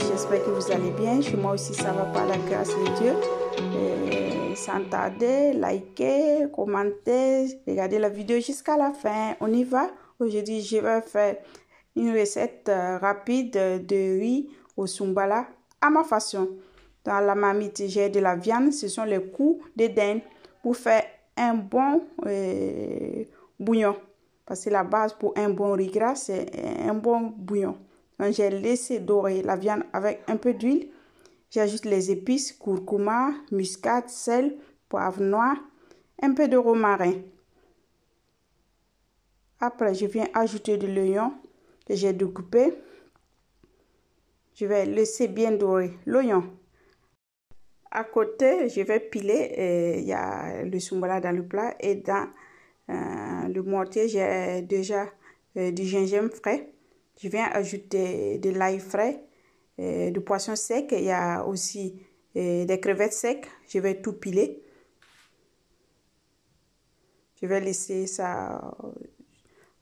j'espère que vous allez bien. Chez moi aussi, ça va par la grâce de Dieu. Et sans tarder, likez, commentez, regardez la vidéo jusqu'à la fin. On y va. Aujourd'hui, je vais faire une recette euh, rapide de riz au sumbala à ma façon. Dans la marmite, j'ai de la viande. Ce sont les coups de dinde pour faire un bon euh, bouillon. Parce que la base pour un bon riz gras, c'est un bon bouillon. J'ai laissé dorer la viande avec un peu d'huile. J'ajoute les épices, curcuma, muscade, sel, poivre noir, un peu de romarin. Après, je viens ajouter de l'oignon que j'ai découpé. Je vais laisser bien dorer l'oignon. À côté, je vais piler. Euh, il y a le sumbala dans le plat et dans euh, le mortier, j'ai déjà euh, du gingembre frais. Je viens ajouter de l'ail frais, euh, du poisson sec. Il y a aussi des crevettes secs. Je vais tout piler. Je vais laisser ça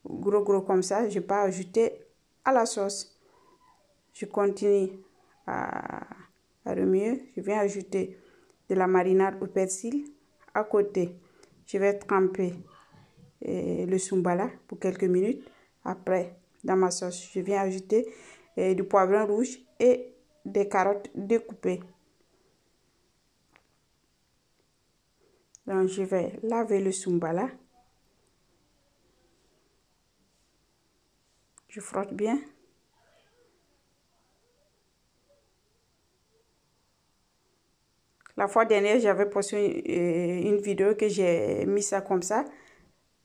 gros gros comme ça. Je vais pas ajouter à la sauce. Je continue à, à remuer. Je viens ajouter de la marinade au persil à côté. Je vais tremper le sumbala pour quelques minutes. Après, dans ma sauce, je viens ajouter du poivron rouge et des carottes découpées. Donc, je vais laver le sumbala. Je frotte bien. La fois dernière, j'avais posté une vidéo que j'ai mis ça comme ça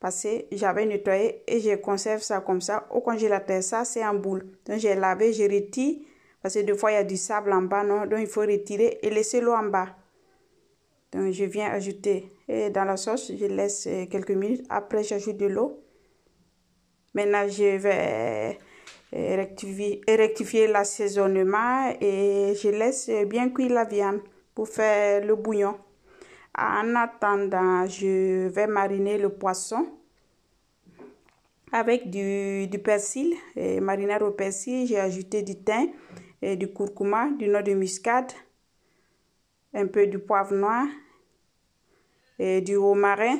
parce j'avais nettoyé et je conserve ça comme ça au congélateur. Ça, c'est en boule. Donc, j'ai lavé, je retire parce que des fois, il y a du sable en bas, non? Donc, il faut retirer et laisser l'eau en bas. Donc, je viens ajouter et dans la sauce, je laisse quelques minutes. Après, j'ajoute de l'eau. Maintenant, je vais rectifier, rectifier l'assaisonnement et je laisse bien cuire la viande pour faire le bouillon. En attendant, je vais mariner le poisson avec du, persil, et marinade au persil. J'ai ajouté du thym, et du curcuma, du noix de muscade, un peu du poivre noir, et du romarin,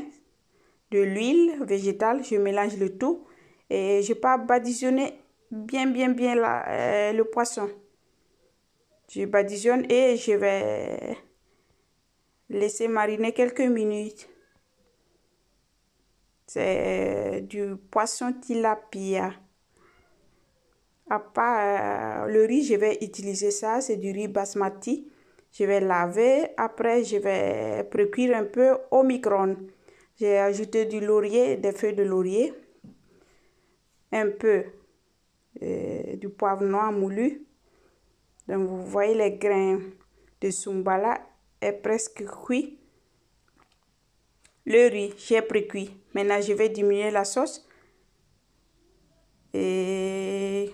de l'huile végétale. Je mélange le tout et je pas badigeonner bien, bien, bien euh, le poisson. Je badigeonne et je vais laisser mariner quelques minutes. C'est du poisson tilapia. À part euh, le riz, je vais utiliser ça. C'est du riz basmati. Je vais laver. Après, je vais précuire un peu au micro-ondes. J'ai ajouté du laurier, des feuilles de laurier. Un peu euh, du poivre noir moulu. Donc, vous voyez les grains de sumbala est presque cuit. Le riz, j'ai précuit. Maintenant, je vais diminuer la sauce. Et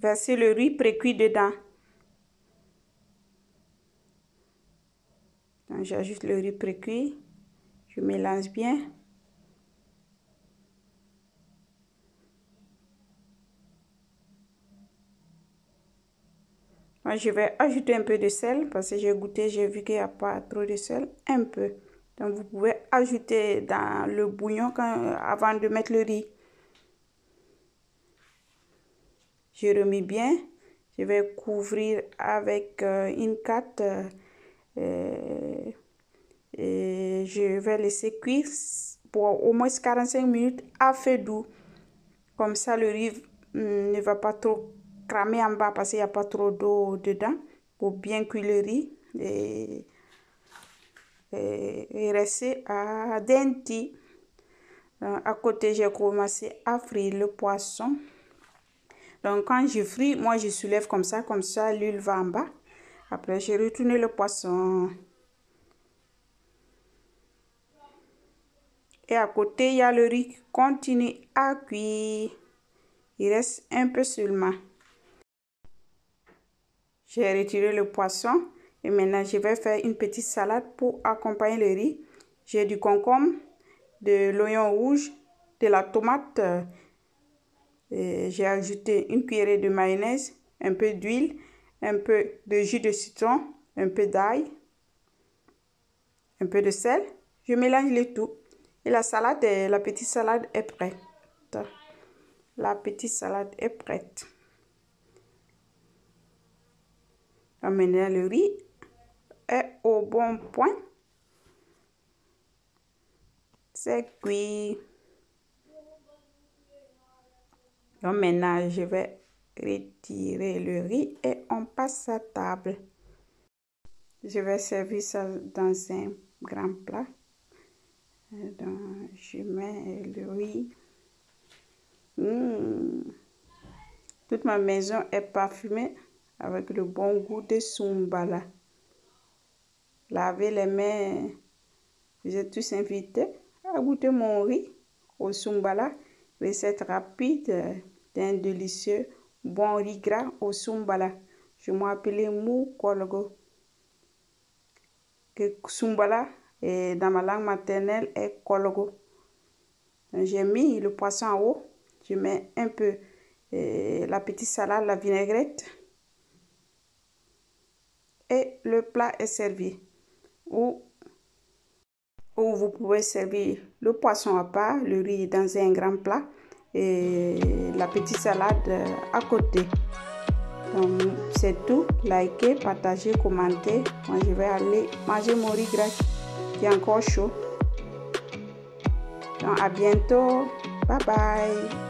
verser le riz précuit dedans. J'ajoute le riz précuit. Je mélange bien. Je vais ajouter un peu de sel parce que j'ai goûté, j'ai vu qu'il n'y a pas trop de sel. Un peu. Donc, vous pouvez ajouter dans le bouillon avant de mettre le riz. Je remis bien. Je vais couvrir avec euh, une carte. Euh, et je vais laisser cuire pour au moins 45 minutes à feu doux. Comme ça, le riz mm, ne va pas trop cramer en bas parce qu'il n'y a pas trop d'eau dedans pour bien cuire le riz et, et, rester à denti. À côté, j'ai commencé à frire le poisson. Donc, quand je fris, moi, je soulève comme ça, comme ça, l'huile va en bas. Après, j'ai retourné le poisson. Et à côté, il y a le riz qui continue à cuire. Il reste un peu seulement. J'ai retiré le poisson et maintenant je vais faire une petite salade pour accompagner le riz. J'ai du concombre, de l'oignon rouge, de la tomate. J'ai ajouté une cuillerée de mayonnaise, un peu d'huile, un peu de jus de citron, un peu d'ail, un peu de sel. Je mélange le tout. Et la salade, la petite salade est prête. La petite salade est prête. Le riz est au bon point. C'est cuit. Donc maintenant, je vais retirer le riz et on passe à table. Je vais servir ça dans un grand plat. Je mets le riz. Mmh. Toute ma maison est parfumée avec le bon goût de Sumbala. Lavez les mains. Vous êtes tous invités à goûter mon riz au Sumbala. Recette rapide d'un délicieux bon riz gras au Sumbala. Je m'appelle Mou Kolgo. Que Sumbala, et dans ma langue maternelle, est Kolgo. J'ai mis le poisson en haut. Je mets un peu la petite salade, la vinaigrette et le plat est servi. Ou, ou vous pouvez servir le poisson à part, le riz dans un grand plat et la petite salade à côté. Donc c'est tout. Likez, partagez, commentez. Moi je vais aller manger mon riz gras qui est encore chaud. Donc à bientôt. Bye bye.